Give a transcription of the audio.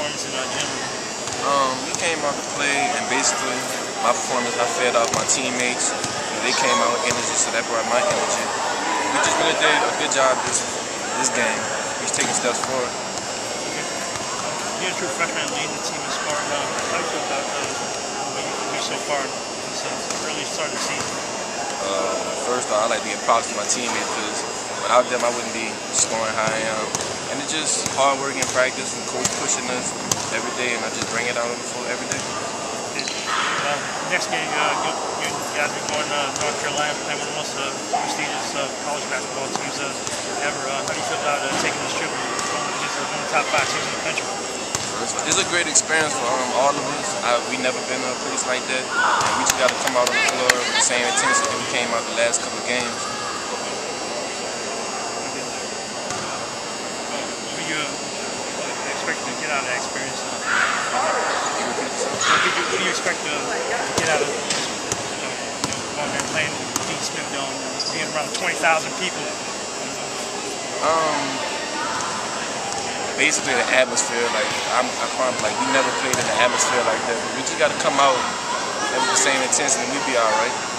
performance in general? Um, we came out to play, and basically, my performance, I fed off my teammates. They came out with energy, so that brought my energy. We just really did a good job this this game. We're taking steps forward. You're a true freshman leading the team in scoring. Uh, how do you feel about uh, what you do so far since early start of the season? Uh, first off, I like to give props to my teammates because without them, I wouldn't be scoring I am. And it's just hard work and practice and coach pushing us every day, and I just bring it out on the floor every day. Uh, next game, uh, you, you guys are going to uh, North Carolina, playing one of the most uh, prestigious uh, college basketball teams uh, ever. Uh, how do you feel about uh, taking this trip from just one of the top five teams in the country? It's, a great experience for um, all of us. I, we never been to a place like that, and we just got to come out on the floor with the same intensity we came out the last couple of games. What do you uh, expect to get out of that experience? You, what do you expect to get out of you know, going there playing Dome, being around 20,000 people? Um, basically the atmosphere. Like I'm, I promise, like we never played in an atmosphere like that. But we just got to come out with the same intensity, and we be all right.